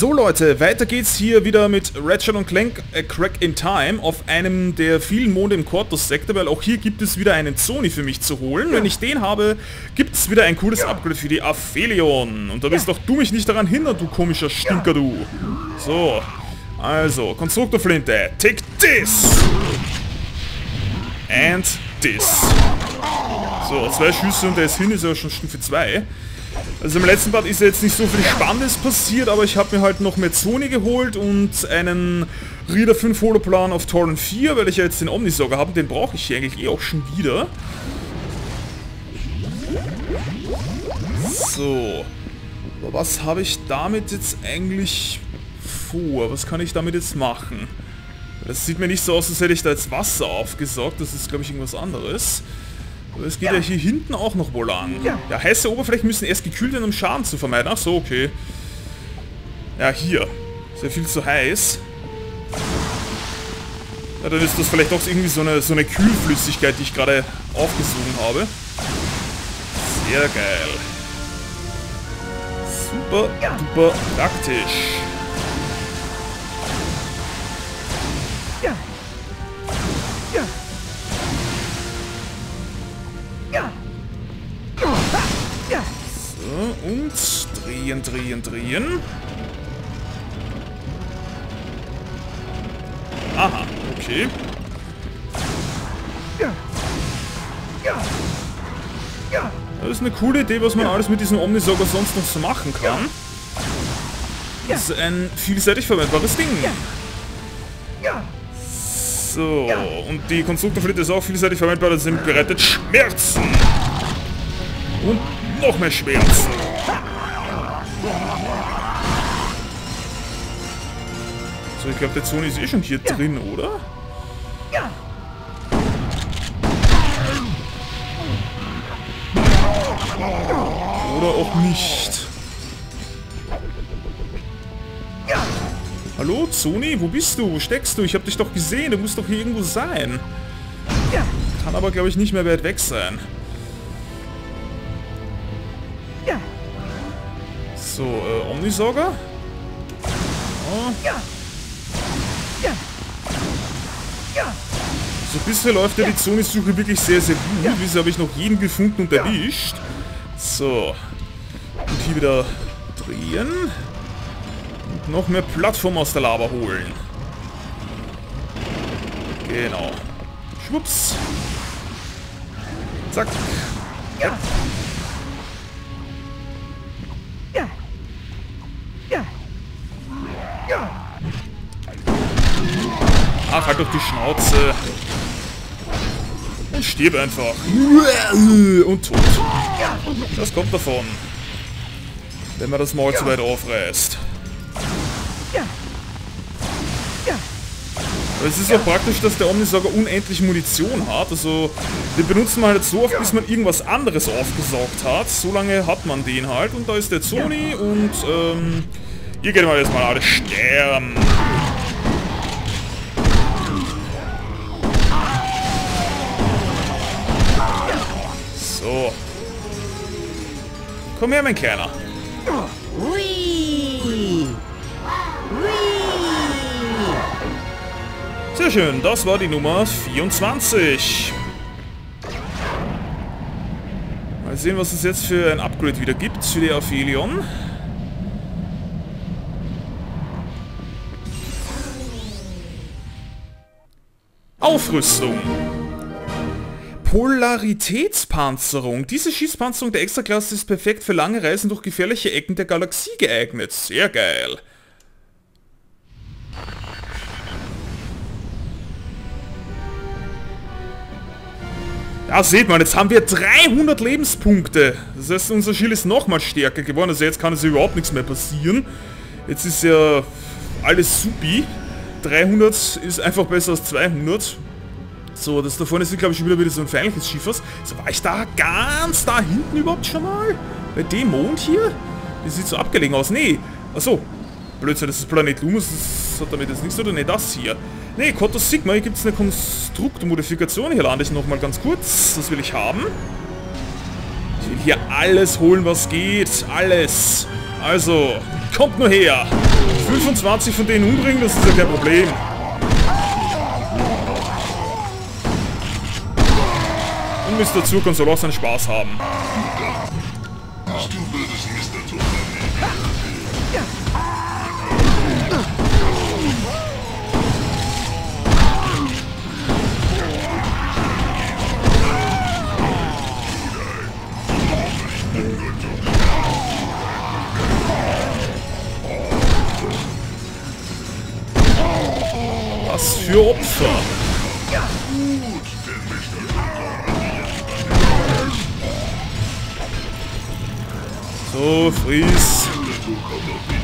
So Leute, weiter geht's hier wieder mit Ratchet und Clank A Crack in Time auf einem der vielen Monde im Quartus-Sektor, weil auch hier gibt es wieder einen Sony für mich zu holen. Wenn ich den habe, gibt es wieder ein cooles Upgrade für die Aphelion. Und da willst doch du mich nicht daran hindern, du komischer Stinker, du. So, also, Konstruktorflinte, take this! And this. So, zwei Schüsse und der ist hin, ist ja schon Stufe 2. Also im letzten Part ist ja jetzt nicht so viel Spannendes passiert, aber ich habe mir halt noch mehr Zone geholt und einen Reader 5 Holoplan auf Torrent 4, weil ich ja jetzt den Omnisauger habe. Den brauche ich hier eigentlich eh auch schon wieder. So. Aber was habe ich damit jetzt eigentlich vor? Was kann ich damit jetzt machen? Das sieht mir nicht so aus, als hätte ich da jetzt Wasser aufgesaugt. Das ist, glaube ich, irgendwas anderes. Es geht ja. ja. hier hinten auch noch wohl lang. Ja. ja, heiße Oberflächen müssen erst gekühlt werden, um Schaden zu vermeiden. Ach so, okay. Ja, hier. Ist ja viel zu heiß. Ja, dann ist das vielleicht auch irgendwie so eine, so eine Kühlflüssigkeit, die ich gerade aufgesogen habe. Sehr geil. Super, duper praktisch. Und drehen, drehen, drehen. Aha, okay. Das ist eine coole Idee, was man alles mit diesem Omnisauger sonst noch so machen kann. Das ist ein vielseitig verwendbares Ding. So, und die Konstruktorflinte ist auch vielseitig verwendbar, das sind bereitet Schmerzen. Und noch mehr Schmerzen. So, ich glaube, der Zone ist eh schon hier drin, oder? Oder auch nicht. Hallo, Zoni? Wo bist du? Wo steckst du? Ich habe dich doch gesehen. Du musst doch hier irgendwo sein. Ja. Kann aber, glaube ich, nicht mehr weit weg sein. Ja. So, äh, Omnisauger? Oh. Ja. So bisher läuft ja die Zonensuche wirklich sehr, sehr gut. Bisher habe ich noch jeden gefunden und erwischt. So. Und hier wieder drehen. Noch mehr Plattform aus der Lava holen. Genau. Schwupps. Zack. Ja. Ja. Ja. Ja. Ach, halt doch die Schnauze. Und stirb einfach. Und tot. Das kommt davon. Wenn man das Maul zu weit aufreißt. Aber es ist auch praktisch, dass der Omnisauger unendlich Munition hat. Also, den benutzt man halt so oft, bis man irgendwas anderes aufgesaugt hat. So lange hat man den halt. Und da ist der Zoni und, ähm... Ihr geht mal erstmal alle sterben. So. Komm her, mein Kerner. Sehr schön, das war die Nummer 24. Mal sehen, was es jetzt für ein Upgrade wieder gibt für die Aphelion. Aufrüstung. Polaritätspanzerung. Diese Schießpanzerung der Extraklasse ist perfekt für lange Reisen durch gefährliche Ecken der Galaxie geeignet. Sehr geil. Ja, seht mal, jetzt haben wir 300 Lebenspunkte. Das heißt, unser Schild ist nochmal stärker geworden. Also jetzt kann es überhaupt nichts mehr passieren. Jetzt ist ja alles supi. 300 ist einfach besser als 200. So, das da vorne ist, glaube ich, schon wieder, wieder so ein feindliches Schiffers. So, war ich da ganz da hinten überhaupt schon mal? Bei dem Mond hier? Das sieht so abgelegen aus. Nee. Achso. Blödsinn, das ist Planet Lumus. Das hat damit jetzt nichts tun. Nee, das hier. Nee, Kotos Sigma. Hier gibt es eine Konstruktmodifikation. Hier lande ich nochmal ganz kurz. Das will ich haben. Ich will hier alles holen, was geht. Alles. Also, kommt nur her. 25 von denen umbringen, das ist ja kein Problem. Und Mr. Zucker soll auch seinen Spaß haben. Was für Opfer. So, Fries.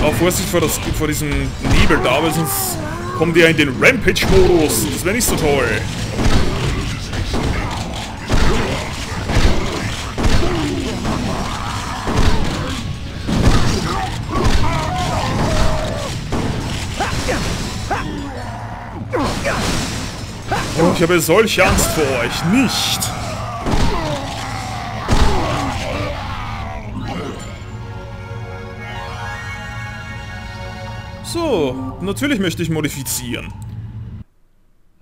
Auch Vorsicht vor, das, vor diesem Nebel da, weil sonst kommen die ja in den Rampage-Modus. Das wäre nicht so toll. Ich habe solche Angst vor euch. Nicht. So, natürlich möchte ich modifizieren.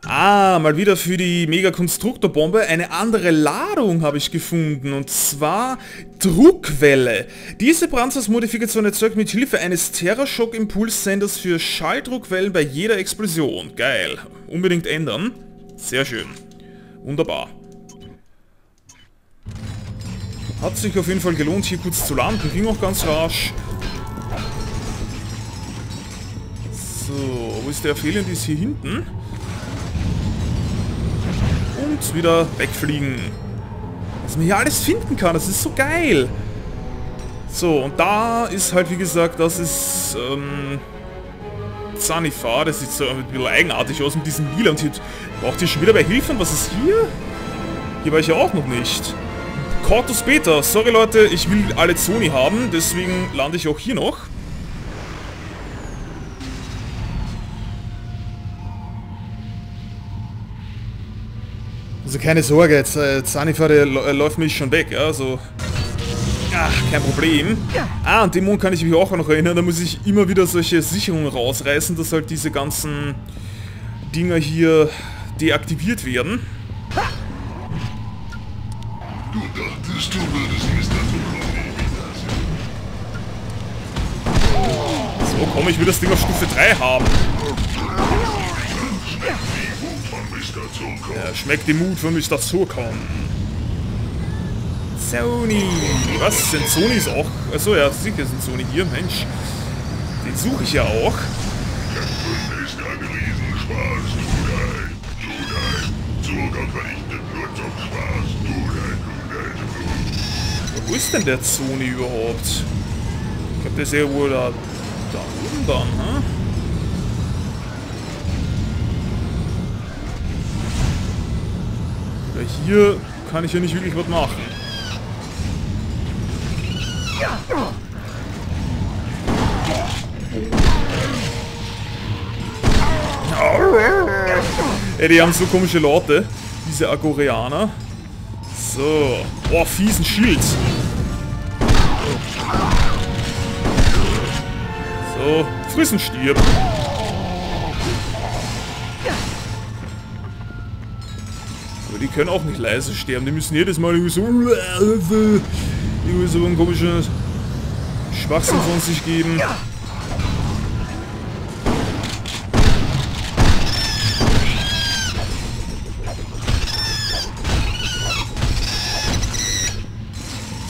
Ah, mal wieder für die Mega-Konstruktorbombe eine andere Ladung habe ich gefunden und zwar Druckwelle. Diese Brandsatzmodifikation erzeugt mit Hilfe eines Terrashock-Impulssenders für Schalldruckwellen bei jeder Explosion. Geil. Unbedingt ändern. Sehr schön. Wunderbar. Hat sich auf jeden Fall gelohnt, hier kurz zu landen. Ging auch ganz rasch. So, wo ist der Fehlende? Ist hier hinten. Und wieder wegfliegen. Was man hier alles finden kann, das ist so geil. So, und da ist halt, wie gesagt, das ist, ähm... Zanifar, das sieht so ein bisschen eigenartig aus mit diesem Lila und hier braucht ihr schon wieder bei Hilfe. Was ist hier? Hier war ich ja auch noch nicht. Cortus Beta. Sorry Leute, ich will alle Zoni haben, deswegen lande ich auch hier noch. Also keine Sorge, jetzt äh, Zanifar, der läuft mich schon weg, ja, also... Ach, kein Problem. Ah, an Dämon kann ich mich auch noch erinnern, da muss ich immer wieder solche Sicherungen rausreißen, dass halt diese ganzen Dinger hier deaktiviert werden. Du dachtest, du würdest Mr. So, komm, ich will das Ding auf Stufe 3 haben. Ja, schmeckt die Mut von Mr. Zurkon. Sony. Was? Sind Sonys auch? Achso, ja, sicher sind Sony hier. Mensch. Den suche ich ja auch. Wo ist denn der Sony überhaupt? Ich glaube, der ist ja wohl da, da oben dann, hm? Hier kann ich ja nicht wirklich was machen. Ey, die haben so komische Laute, diese Agoreaner. So. Boah, fiesen Schild. So, frissen stirb. Aber die können auch nicht leise sterben. Die müssen jedes Mal irgendwie so... Irgendwie so einen komischen Schwachsinn von sich geben.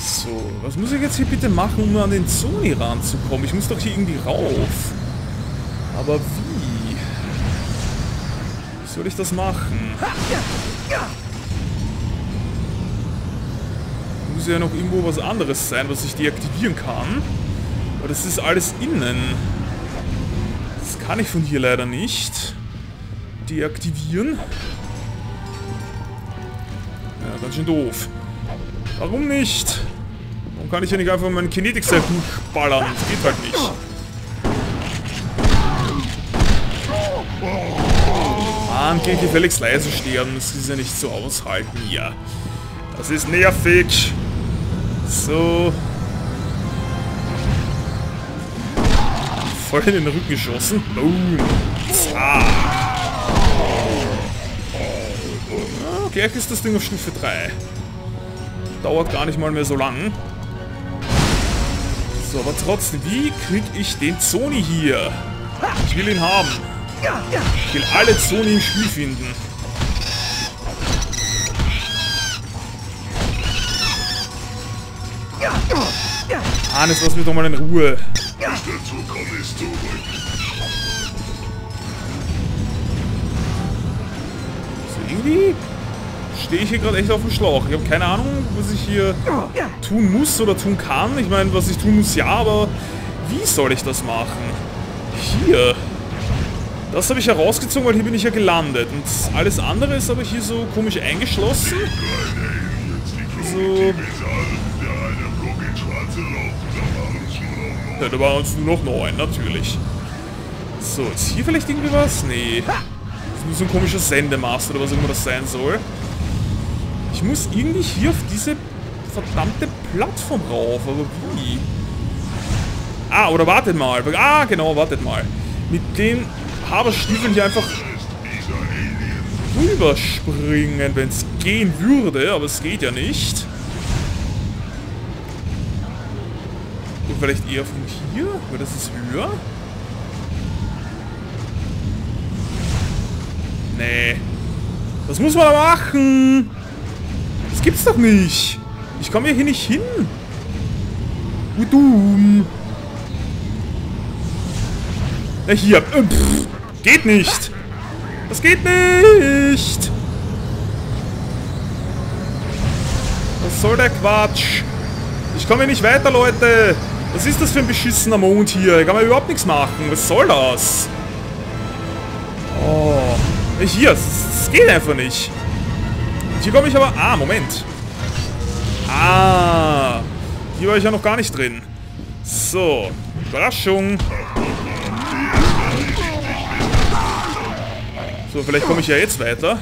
So, was muss ich jetzt hier bitte machen, um an den Sony ranzukommen? Ich muss doch hier irgendwie rauf. Aber wie? Wie soll ich das machen? Muss ja noch irgendwo was anderes sein, was ich deaktivieren kann. Aber das ist alles innen. Das kann ich von hier leider nicht deaktivieren. Ja, ganz schön doof. Warum nicht? Warum kann ich ja nicht einfach meinen Kinetic Cell durchballern? Das geht halt nicht. Mann, ich gefälligst leise sterben. Das ist ja nicht so aushalten hier. Das ist nervig. So. Voll in den Rücken geschossen. Boom. Zack. Gleich ist das Ding auf Stufe 3. Dauert gar nicht mal mehr so lang. So, aber trotzdem, wie krieg ich den Sony hier? Ich will ihn haben. Ich will alle Sony im Spiel finden. Hannes, lass mich doch mal in Ruhe. So, irgendwie stehe ich hier gerade echt auf dem Schlauch. Ich habe keine Ahnung, was ich hier tun muss oder tun kann. Ich meine, was ich tun muss, ja, aber wie soll ich das machen? Hier. Das habe ich herausgezogen, weil hier bin ich ja gelandet. Und alles andere ist aber hier so komisch eingeschlossen. So... Da waren uns nur noch neun, natürlich. So, ist hier vielleicht irgendwie was? Nee. Das ist nur so ein komischer Sendemast oder was auch immer das sein soll. Ich muss irgendwie hier auf diese verdammte Plattform rauf, aber wie? Ah, oder wartet mal. Ah, genau, wartet mal. Mit den Haberstiefeln hier einfach rüberspringen, wenn es gehen würde, aber es geht ja nicht. Und vielleicht eher von hier, weil das ist höher. Nee. Das muss man machen. Das gibt's doch nicht. Ich komme hier nicht hin. Udum. Na hier. Äh, pff, geht nicht. Das geht nicht. Was soll der Quatsch? Ich komme hier nicht weiter, Leute. Was ist das für ein beschissener Mond hier? Ich kann man überhaupt nichts machen. Was soll das? Oh. Hier, es geht einfach nicht. Hier komme ich aber... Ah, Moment. Ah. Hier war ich ja noch gar nicht drin. So. Überraschung. So, vielleicht komme ich ja jetzt weiter.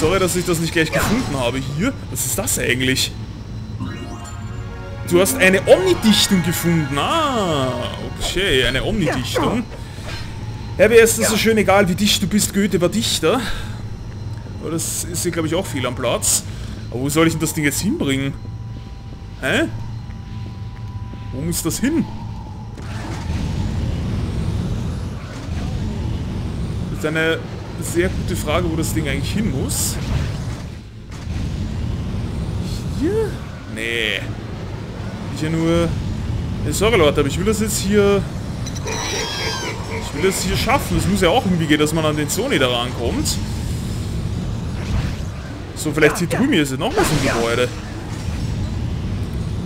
Sorry, dass ich das nicht gleich gefunden habe hier. Was ist das eigentlich? Du hast eine Omnidichtung gefunden. Ah, okay, eine Omnidichtung. Ja, mir ist das so schön egal, wie dicht du bist, Goethe war dichter. Aber das ist hier, glaube ich, auch viel am Platz. Aber wo soll ich denn das Ding jetzt hinbringen? Hä? Wo muss das hin? Das ist eine sehr gute Frage, wo das Ding eigentlich hin muss. Hier? Nee. Ich ja nur... Sorry Leute, aber ich will das jetzt hier... Ich will das hier schaffen. Es muss ja auch irgendwie gehen, dass man an den Sony da rankommt. So, vielleicht hier drüben ist ja noch so ein Gebäude.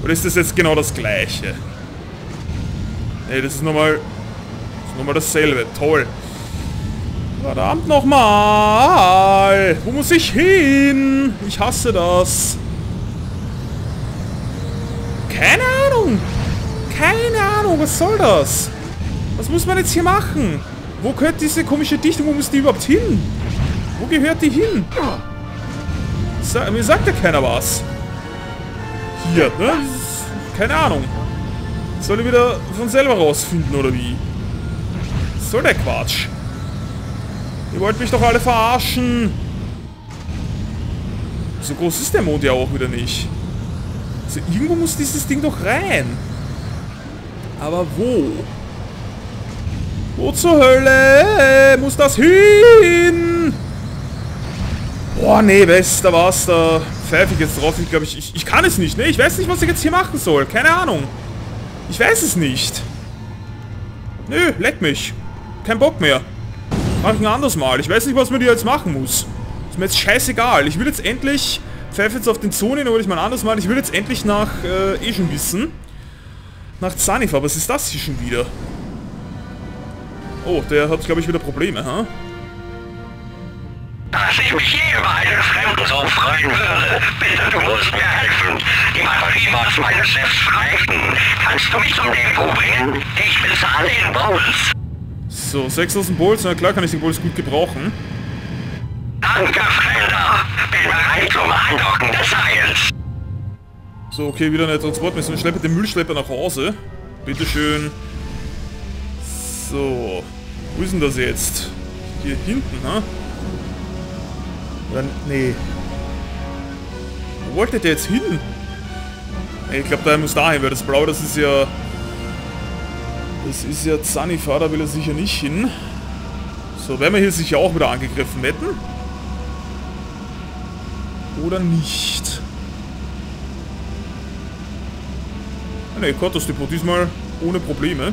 Oder ist das jetzt genau das gleiche? Ne, das ist nochmal... Nochmal dasselbe. Toll. Verdammt nochmal! Wo muss ich hin? Ich hasse das. Keine Ahnung. Keine Ahnung, was soll das? Was muss man jetzt hier machen? Wo gehört diese komische Dichtung? Wo muss die überhaupt hin? Wo gehört die hin? Sa mir sagt ja keiner was. Hier, ne? Keine Ahnung. Soll ich wieder von selber rausfinden, oder wie? Was soll der Quatsch? Ihr wollt mich doch alle verarschen. So groß ist der Mond ja auch wieder nicht. Also irgendwo muss dieses Ding doch rein. Aber wo? Wo zur Hölle muss das hin? Boah, nee, West, da war's, da pfeife ich jetzt drauf. Ich glaube, ich, ich, ich kann es nicht, ne? Ich weiß nicht, was ich jetzt hier machen soll. Keine Ahnung. Ich weiß es nicht. Nö, leck mich. Kein Bock mehr. Mach ich ein anderes Mal. Ich weiß nicht, was man hier jetzt machen muss. Ist mir jetzt scheißegal. Ich will jetzt endlich... Pfeife jetzt auf den Zonen, oder ich mal ein anderes Mal. Ich will jetzt endlich nach äh, schon wissen. Nach Zanifa. Was ist das hier schon wieder? Oh, der hat, glaube ich, wieder Probleme, ha? Huh? Dass ich mich je über einen Fremden so freuen würde. Bitte, du musst mir helfen. Die Batteriebots meines Chefs streifen. Kannst du mich zum Depot bringen? Ich bezahle in Bowls. So, 6000 Bolts, na klar kann ich den Bolts gut gebrauchen. Danke, Felder. Bin bereit zum Andocken des Seils. So, okay, wieder eine Transportmission. Schleppe den Müllschlepper nach Hause. Bitteschön. So. Wo ist denn das jetzt? Hier hinten, ha? Oder, nee. Wo wollte der jetzt hin? Ich glaube, da muss dahin, weil das Blau, das ist ja... Das ist ja Zanifa, da will er sicher nicht hin. So, werden wir hier sicher auch wieder angegriffen, wetten? Oder nicht? Ne, Kotters-Depot diesmal ohne Probleme.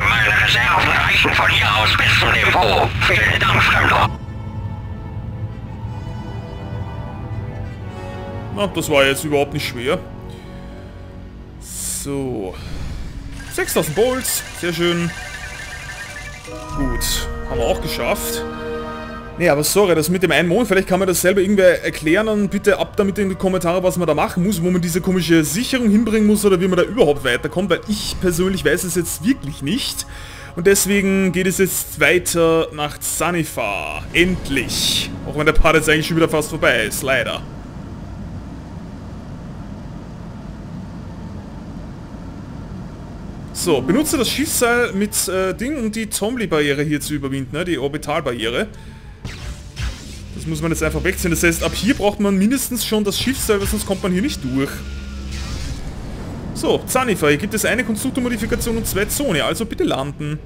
Meine Reserven reichen von hier aus bis zum Depot. Vielen Dank, Fremder. Na, das war jetzt überhaupt nicht schwer. So. 6000 Bolts, sehr schön. Gut, haben wir auch geschafft. Nee, aber sorry, das mit dem einen Mond, vielleicht kann man das selber irgendwer erklären und bitte ab damit in die Kommentare, was man da machen muss, wo man diese komische Sicherung hinbringen muss oder wie man da überhaupt weiterkommt, weil ich persönlich weiß es jetzt wirklich nicht. Und deswegen geht es jetzt weiter nach Sanifa. Endlich. Auch wenn der Part jetzt eigentlich schon wieder fast vorbei ist, leider. So, benutze das Schiffsseil mit äh, Ding, um die Zombie-Barriere hier zu überwinden, ne? die Orbitalbarriere. Das muss man jetzt einfach wegziehen. Das heißt, ab hier braucht man mindestens schon das Schiffsseil, sonst kommt man hier nicht durch. So, Zanifa, hier gibt es eine Konstruktormodifikation und zwei Zone, also bitte landen.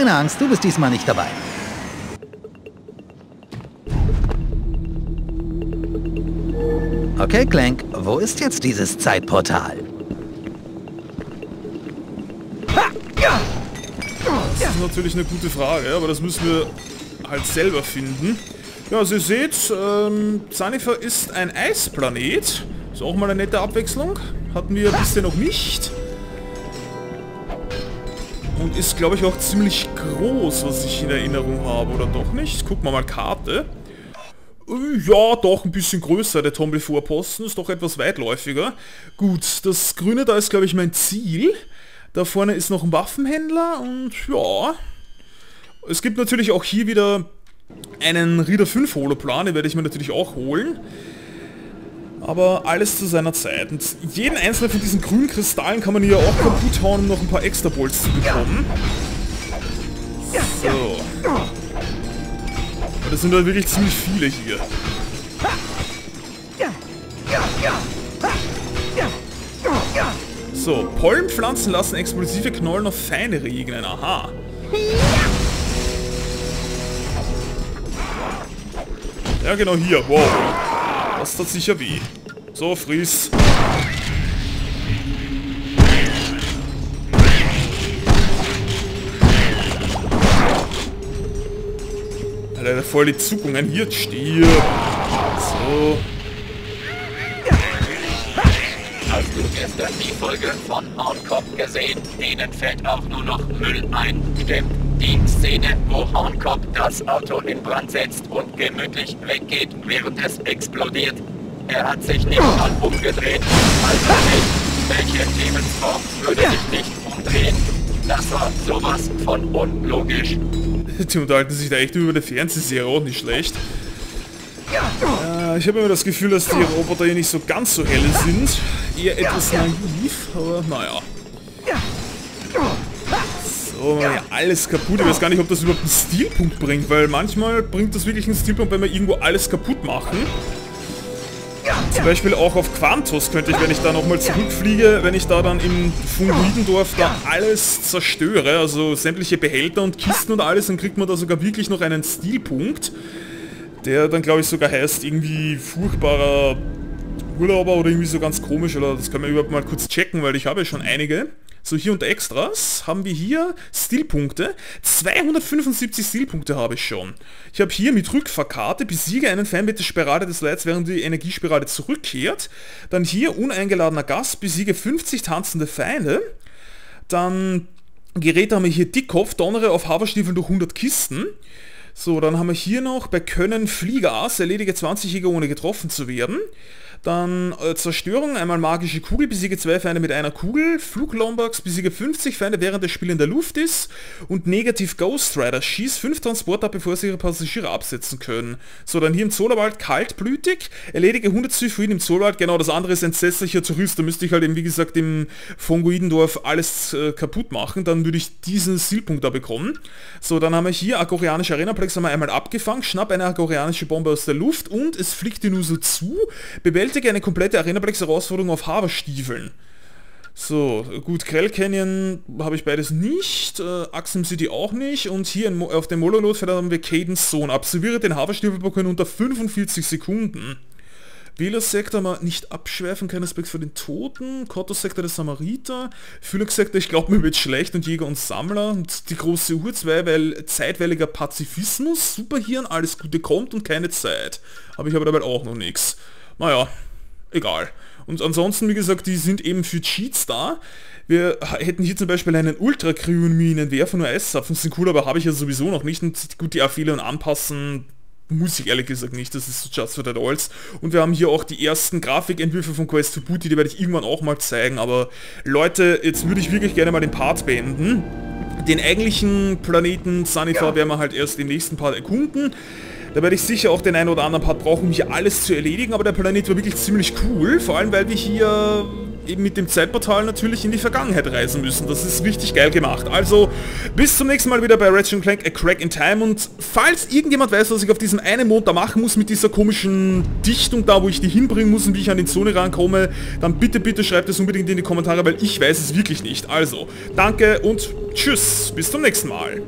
Keine Angst, du bist diesmal nicht dabei. Okay, Clank, wo ist jetzt dieses Zeitportal? Das ist natürlich eine gute Frage, aber das müssen wir halt selber finden. Ja, also ihr seht, ähm, ist ein Eisplanet. Ist auch mal eine nette Abwechslung. Hatten wir bisher noch nicht. Und ist, glaube ich, auch ziemlich groß, was ich in Erinnerung habe, oder doch nicht? Gucken wir mal Karte. Äh, Ja, doch ein bisschen größer, der Tomble-Vorposten, ist doch etwas weitläufiger. Gut, das Grüne da ist, glaube ich, mein Ziel. Da vorne ist noch ein Waffenhändler und ja. Es gibt natürlich auch hier wieder einen Reader 5 Holoplan, den werde ich mir natürlich auch holen. Aber alles zu seiner Zeit. Und jeden einzelnen von diesen grünen Kristallen kann man hier auch kaputt hauen, um noch ein paar extra Bolts zu bekommen. So. Aber Das sind halt wirklich ziemlich viele hier. So, Pollenpflanzen lassen explosive Knollen auf Feinde regnen. Aha. Ja, genau hier. Wow. Das tat sicher weh. So, Fries. Alter, voll die Zuckungen. Hier, stirb. So. Hast du gestern die Folge von Horncop gesehen? Denen fällt auch nur noch Müll ein. Stimmt, die Szene, wo Horncop das Auto in Brand setzt und gemütlich weggeht, während es explodiert. Er hat sich nicht mal umgedreht. Also nicht, welche Lebensform würde sich nicht umdrehen? Das war sowas von unlogisch. Die unterhalten sich da echt über eine Fernsehserie auch nicht schlecht. Äh, ich habe immer das Gefühl, dass die Roboter hier nicht so ganz so helle sind. Eher etwas naiv, aber naja. So, ja alles kaputt. Ich weiß gar nicht, ob das überhaupt einen Stilpunkt bringt, weil manchmal bringt das wirklich einen Stilpunkt, wenn wir irgendwo alles kaputt machen. Zum Beispiel auch auf Quantos könnte ich, wenn ich da nochmal zurückfliege, wenn ich da dann im Funguidendorf da alles zerstöre, also sämtliche Behälter und Kisten und alles, dann kriegt man da sogar wirklich noch einen Stilpunkt, der dann glaube ich sogar heißt irgendwie furchtbarer Urlauber oder irgendwie so ganz komisch, oder das können wir überhaupt mal kurz checken, weil ich habe ja schon einige. So, hier unter Extras haben wir hier Stilpunkte. 275 Stilpunkte habe ich schon. Ich habe hier mit Rückfahrkarte besiege einen Feind mit der Spirale des Leids, während die Energiespirale zurückkehrt. Dann hier uneingeladener Gast, besiege 50 tanzende Feinde. Dann Geräte haben wir hier Dickkopf, Donnere auf Haberstiefeln durch 100 Kisten. So, dann haben wir hier noch bei Können Fliegerass, erledige 20 Jäger ohne getroffen zu werden. Dann äh, Zerstörung, einmal magische Kugel, besiege zwei Feinde mit einer Kugel. Flug Lombax, besiege 50 Feinde, während das Spiel in der Luft ist. Und negativ Ghost Rider, schieß 5 Transporter bevor sie ihre Passagiere absetzen können. So, dann hier im Zolerwald kaltblütig, erledige 100 Zyphoiden im Zolerwald, genau, das andere ist entsetzlicher Tourist, da müsste ich halt eben, wie gesagt, im Fongoidendorf alles äh, kaputt machen, dann würde ich diesen Zielpunkt da bekommen. So, dann haben wir hier Agorianische Arenaplex, haben wir einmal abgefangen, schnapp eine Agorianische Bombe aus der Luft und es fliegt dir nur so zu, bewältige eine komplette Arenaplex-Herausforderung auf Haberstiefeln. So, gut, Krell Canyon habe ich beides nicht, äh, Axum City auch nicht und hier auf dem Mololot haben wir Cadence Zone. Absolviere den Haberstiefelpoker in unter 45 Sekunden. Wählersektor mal nicht abschweifen, kein Respekt für den Toten. Kotto-Sektor der Samariter. Fühlungssektor, ich glaube mir wird schlecht und Jäger und Sammler. Und die große Uhr 2, weil zeitweiliger Pazifismus, Superhirn, alles Gute kommt und keine Zeit. Aber ich habe dabei auch noch nichts. Naja, egal. Und ansonsten, wie gesagt, die sind eben für Cheats da. Wir hätten hier zum Beispiel einen ultra Werfer nur Eiszapfen, sind cool, aber habe ich ja sowieso noch nicht. Und gut, die Affäre und anpassen muss ich ehrlich gesagt nicht, das ist just for the dolls. Und wir haben hier auch die ersten Grafikentwürfe von Quest for Booty, die werde ich irgendwann auch mal zeigen. Aber Leute, jetzt würde ich wirklich gerne mal den Part beenden. Den eigentlichen Planeten Sunnyfar ja. werden wir halt erst im nächsten Part erkunden. Da werde ich sicher auch den einen oder anderen Part brauchen, um hier alles zu erledigen, aber der Planet war wirklich ziemlich cool, vor allem weil wir hier eben mit dem Zeitportal natürlich in die Vergangenheit reisen müssen. Das ist richtig geil gemacht. Also, bis zum nächsten Mal wieder bei Ratchet Clank A Crack in Time und falls irgendjemand weiß, was ich auf diesem einen Mond da machen muss mit dieser komischen Dichtung da, wo ich die hinbringen muss und wie ich an die Zone rankomme, dann bitte, bitte schreibt es unbedingt in die Kommentare, weil ich weiß es wirklich nicht. Also, danke und tschüss, bis zum nächsten Mal.